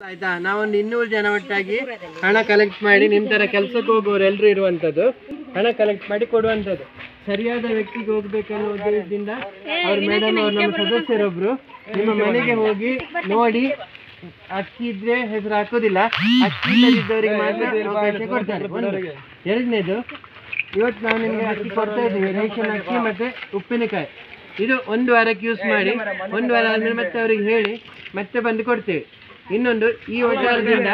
ಆಯ್ತಾ? ನಾವೊಂದು ಇನ್ನೂರು ಜನ ಒಟ್ಟಾಗಿ ಹಣ ಕಲೆಕ್ಟ್ ಮಾಡಿ ನಿಮ್ ತರ ಕೆಲ್ಸಕ್ಕೆ ಹೋಗೋರು ಎಲ್ರು ಇರುವಂತದ್ದು ಹಣ ಕಲೆಕ್ಟ್ ಮಾಡಿ ಕೊಡುವಂತದ್ದು ಸರಿಯಾದ ವ್ಯಕ್ತಿಗೆ ಹೋಗ್ಬೇಕನ್ನೋ ಉದ್ದೇಶದಿಂದ ಅವ್ರ ಮೇಡಮ್ ಅವ್ರು ನಮ್ಮ ಸದಸ್ಯರೊಬ್ರು ನಿಮ್ಮ ಮನೆಗೆ ಹೋಗಿ ನೋಡಿ ಅಕ್ಕಿ ಇದ್ರೆ ಹೆಸರು ಹಾಕೋದಿಲ್ಲ. ಅಕ್ಕಿ ಇಲ್ಲದಿದ್ದವರಿಗೆ ಮಾತ್ರ ಅವಕಾಶ ಕೊಡ್ತಾರೆ. ಎರಡನೇದು ಇವತ್ತು ನಾವು ನಿಮಗೆ ಅಕ್ಕಿ ಕೊಡ್ತಾ ಇದ್ದೀವಿ. ರೇಷನ್ ಅಕ್ಕಿ ಮತ್ತೆ ಉಪ್ಪಿನಕಾಯಿ. ಇದು ಒಂದು ವಾರಕ್ಕೆ ಯೂಸ್ ಮಾಡಿ. ಒಂದು ವಾರ ಆದ್ಮೇಲೆ ಮತ್ತೆ ಅವ್ರಿಗೆ ಹೇಳಿ ಮತ್ತೆ ಬಂದು ಕೊಡ್ತೇವೆ. ಇನ್ನೊಂದು ಈ ಹೋಟೆಲ್ದಿಂದ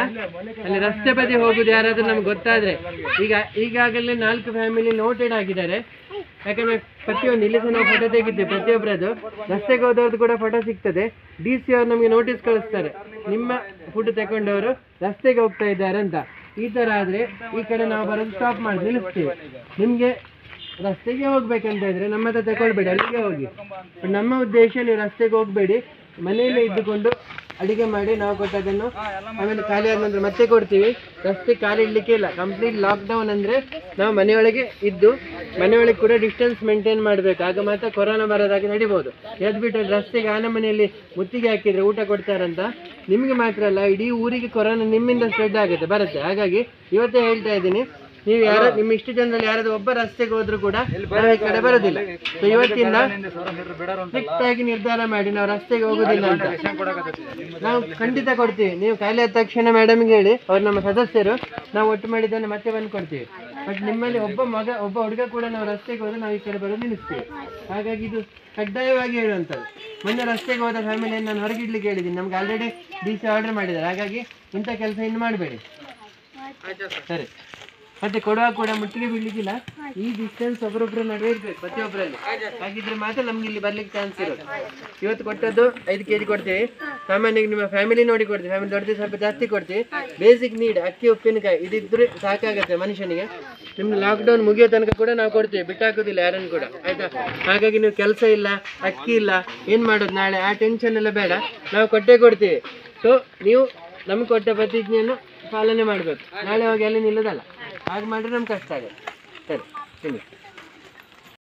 ಅಲ್ಲಿ ರಸ್ತೆ ಬದಿ ಹೋಗುದು ಯಾರಾದ್ರೂ ನಮ್ಗೆ ಗೊತ್ತಾದ್ರೆ. ಈಗ ಈಗಾಗಲೇ ನಾಲ್ಕು ಫ್ಯಾಮಿಲಿ ನೋಟೆಡ್ ಆಗಿದ್ದಾರೆ. ಯಾಕಂದ್ರೆ ಪ್ರತಿಯೊಂದು ಇಲ್ಲಿ ಸಹ ನಾವು ಫೋಟೋ ತೆಗಿದ್ದೆ ಪ್ರತಿಯೊಬ್ಬರದ್ದು ರಸ್ತೆಗೆ ಹೋದವ್ರದ್ದು ಕೂಡ ಫೋಟೋ ಸಿಗ್ತದೆ. ಡಿ ಸಿ ಅವ್ರು ನಮಗೆ ನೋಟಿಸ್ ಕಳಿಸ್ತಾರೆ. ನಿಮ್ಮ ಫುಡ್ ತಗೊಂಡವರು ರಸ್ತೆಗೆ ಹೋಗ್ತಾ ಇದ್ದಾರೆ ಅಂತ. ಈ ಥರ ಆದ್ರೆ ಈ ಕಡೆ ನಾವು ಬರೋದು ಸ್ಟಾಪ್ ಮಾಡಿ ನಿಲ್ಲಿಸ್ತೀವಿ. ನಿಮಗೆ ರಸ್ತೆಗೆ ಹೋಗ್ಬೇಕಂತ ಇದ್ರೆ ನಮ್ಮ ಹತ್ರ ತಗೊಳ್ಬೇಡಿ ಅಲ್ಲಿಗೆ ಹೋಗಿ. ನಮ್ಮ ಉದ್ದೇಶ ನೀವು ರಸ್ತೆಗೆ ಹೋಗ್ಬೇಡಿ. ಮನೆಯಲ್ಲೇ ಇದ್ದುಕೊಂಡು ಅಡಿಗೆ ಮಾಡಿ ನಾವು ಕೊಟ್ಟದನ್ನು ಆಮೇಲೆ ಖಾಲಿ ಆದ ನಂತರ ಮತ್ತೆ ಕೊಡ್ತೀವಿ. ರಸ್ತೆ ಖಾಲಿ ಇಡಲಿಕ್ಕೆ ಇಲ್ಲ. ಕಂಪ್ಲೀಟ್ ಲಾಕ್ಡೌನ್ ಅಂದ್ರೆ ನಾವು ಮನೆಯೊಳಗೆ ಇದ್ದು ಮನೆಯೊಳಗೆ ಕೂಡ ಡಿಸ್ಟೆನ್ಸ್ ಮೇಂಟೈನ್ ಮಾಡಬೇಕು. ಆಗ ಮಾತ್ರ ಕೊರೋನಾ ಬರೋದಾಗಿ ನಡಿಬೋದು. ಎದ್ಬಿಟ್ಟು ರಸ್ತೆಗೆ ಆನೆ ಮನೆಯಲ್ಲಿ ಮುತ್ತಿಗೆ ಹಾಕಿದ್ರೆ ಊಟ ಕೊಡ್ತಾರಂತ ನಿಮಗೆ ಮಾತ್ರ ಅಲ್ಲ. ಇಡೀ ಊರಿಗೆ ಕೊರೋನಾ ನಿಮ್ಮಿಂದ ಸ್ಪ್ರೆಡ್ ಆಗುತ್ತೆ. ಬರುತ್ತೆ. ಹಾಗಾಗಿ ಇವತ್ತೇ ಹೇಳ್ತಾ ಇದ್ದೀನಿ ನೀವು ಯಾರ ನಿಮ್ಮ ಇಷ್ಟು ಜನರಲ್ಲಿ ಯಾರಾದ್ರೂ ಒಬ್ಬ ರಸ್ತೆಗೆ ಹೋದ್ರು ಕೂಡ ನಾವು ಈ ಕಡೆ ಬರೋದಿಲ್ಲ. ಸೊ ಇವತ್ತಿಂದ ಸ್ಟ್ರಿಕ್ಟ್ ಆಗಿ ನಿರ್ಧಾರ ಮಾಡಿ ನಾವು ರಸ್ತೆಗೆ ಹೋಗುದಿಲ್ಲ ಅಂತ. ನಾವು ಖಂಡಿತ ಕೊಡ್ತೀವಿ. ನೀವು ಕಾಯಿಲೆ ಆದ ತಕ್ಷಣ ಮೇಡಮ್ಗೆ ಹೇಳಿ ಅವ್ರು ನಮ್ಮ ಸದಸ್ಯರು ನಾವು ಒಟ್ಟು ಮಾಡಿದ್ದನ್ನು ಮತ್ತೆ ಬಂದು ಕೊಡ್ತೀವಿ. ಬಟ್ ನಿಮ್ಮಲ್ಲಿ ಒಬ್ಬ ಮಗ ಒಬ್ಬ ಹುಡುಗ ಕೂಡ ನಾವು ರಸ್ತೆಗೆ ಹೋದ್ರೆ ನಾವು ಈ ಕಡೆ ಬರೋದು ನಿಲ್ಲಿಸ್ತೀವಿ. ಹಾಗಾಗಿ ಇದು ಕಡ್ಡಾಯವಾಗಿ ಹೇಳುವಂಥದ್ದು. ಮೊನ್ನೆ ರಸ್ತೆಗೆ ಹೋದ ಫ್ಯಾಮಿಲಿಯನ್ನು ನಾನು ಹೊರಗಿಡ್ಲಿಕ್ಕೆ ಹೇಳಿದ್ದೀನಿ. ನಮ್ಗೆ ಆಲ್ರೆಡಿ ಡಿ ಸಿ ಆರ್ಡರ್ ಮಾಡಿದ್ದಾರೆ. ಹಾಗಾಗಿ ಇಂಥ ಕೆಲಸ ಇನ್ನು ಮಾಡಬೇಡಿ. ಸರಿ. ಮತ್ತೆ ಕೊಡುವಾಗ ಕೂಡ ಮುಟ್ಟಿಗೆ ಬೀಳ್ಲಿಕ್ಕಿಲ್ಲ. ಈ ಡಿಸ್ಟೆನ್ಸ್ ಒಬ್ಬರೊಬ್ಬರ ನಡುವೆ ಇರ್ಬೇಕು ಪ್ರತಿಯೊಬ್ಬರಲ್ಲಿ ಹಾಗಿದ್ರೆ ಮಾತ್ರ ನಮ್ಗೆ ಇಲ್ಲಿ ಬರ್ಲಿಕ್ಕೆ ಚಾನ್ಸ್ ಇರೋದು. ಇವತ್ತು ಕೊಟ್ಟದ್ದು ಐದು ಕೆ ಜಿ ಕೊಡ್ತೀವಿ. ಸಾಮಾನ್ಯವಾಗಿ ನಿಮ್ಮ ಫ್ಯಾಮಿಲಿ ನೋಡಿ ಕೊಡ್ತೀವಿ. ಫ್ಯಾಮಿಲಿ ದೊಡ್ಡದು ಸ್ವಲ್ಪ ಜಾಸ್ತಿ ಕೊಡ್ತೀವಿ. ಬೇಸಿಕ್ ನೀಡ್ ಅಕ್ಕಿ, ಉಪ್ಪಿನಕಾಯಿ. ಇದಿದ್ರೆ ಸಾಕಾಗುತ್ತೆ ಮನುಷ್ಯನಿಗೆ. ನಿಮ್ಗೆ ಲಾಕ್ಡೌನ್ ಮುಗಿಯೋ ತನಕ ಕೂಡ ನಾವು ಕೊಡ್ತೀವಿ. ಬಿಟ್ಟಾಕೋದಿಲ್ಲ ಯಾರನ್ನು ಕೂಡ. ಆಯ್ತಾ? ಹಾಗಾಗಿ ನೀವು ಕೆಲಸ ಇಲ್ಲ, ಅಕ್ಕಿ ಇಲ್ಲ, ಏನು ಮಾಡೋದು ನಾಳೆ? ಆ ಟೆನ್ಷನ್ ಎಲ್ಲ ಬೇಡ. ನಾವು ಕೊಟ್ಟೇ ಕೊಡ್ತೀವಿ. ಸೊ ನೀವು ನಮ್ಗೆ ಕೊಟ್ಟ ಪ್ರತಿಜ್ಞೆಯನ್ನು ಪಾಲನೆ ಮಾಡಬೇಕು. ನಾಳೆ ಹೋಗಿ ಅಲ್ಲಿ ನಿಲ್ಲೋದಲ್ಲ. ಹಾಗೆ ಮಾಡಿದ್ರೆ ನಮ್ಗೆ ಕಷ್ಟ ಆಗುತ್ತೆ ಸರಿ ತಿನ್ನಿ